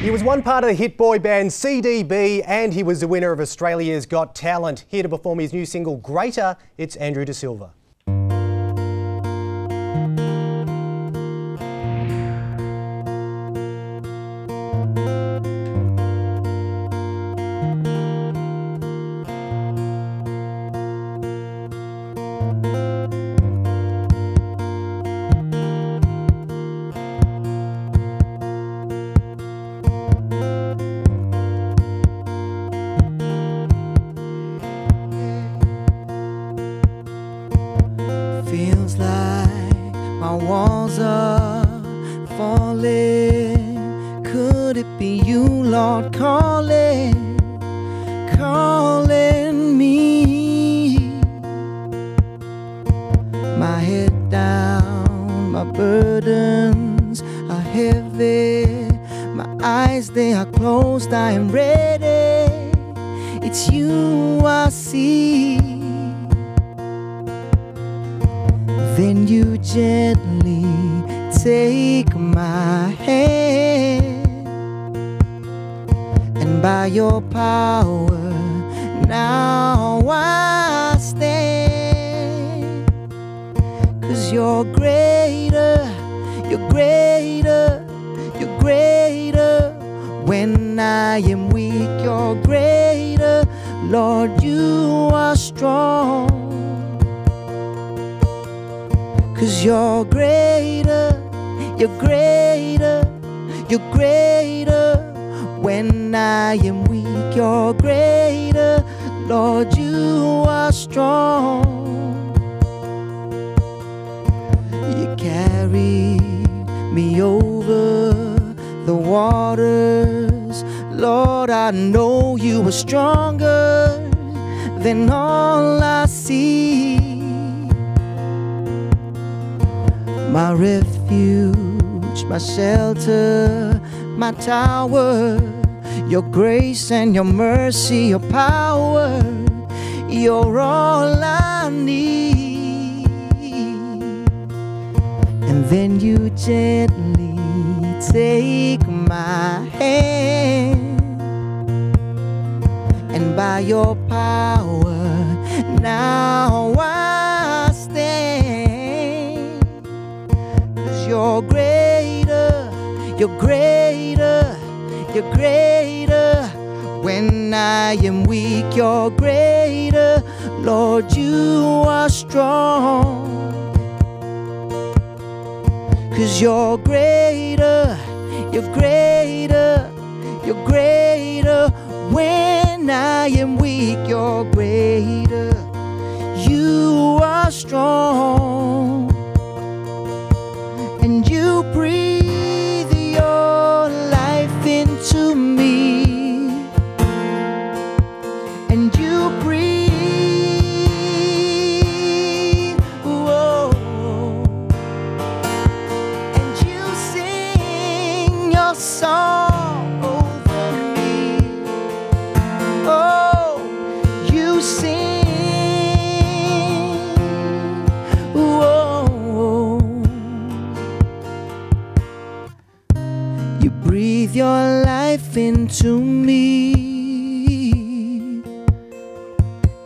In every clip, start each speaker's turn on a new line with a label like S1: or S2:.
S1: He was one part of the hit boy band CDB and he was the winner of Australia's Got Talent. Here to perform his new single Greater, it's Andrew De Silva.
S2: Walls are falling. Could it be you, Lord, calling, calling me? My head down, my burdens are heavy. My eyes, they are closed, I am ready. It's you I see. Then you gently take my hand, and by your power, now I stand. Cause you're greater, you're greater, you're greater. When I am weak, you're greater. Lord, you are strong. Cause you're greater, you're greater, you're greater. When I am weak, you're greater. Lord, you are strong. You carried me over the waters. Lord, I know you are stronger than all I see my refuge, my shelter, my tower. Your grace and your mercy, your power, you're all I need. And then you gently take my hand, and by your power, now I stand. Cause you're greater, you're greater, you're greater. When I am weak, you're greater. Lord, you are strong. Cause you're greater, you're greater, you're greater. When I am weak, you're greater. You are strong breathe your life into me,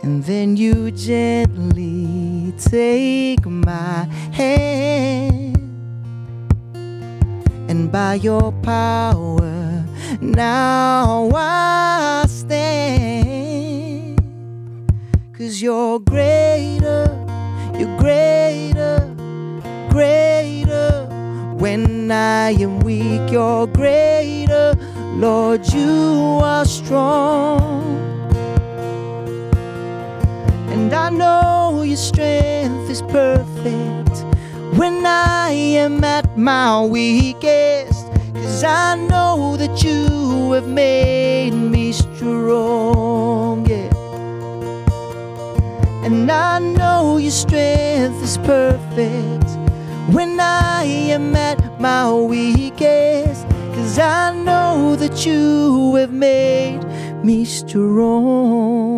S2: and then you gently take my hand, and by your power, now I stand. Cause you're greater, you're greater, greater. When I am weak, you're greater. Lord, you are strong. And I know your strength is perfect when I am at my weakest. Cause I know that you have made me strong. Yeah. And I know your strength is perfect when I am at my weakest. Cause I know that you have made me strong.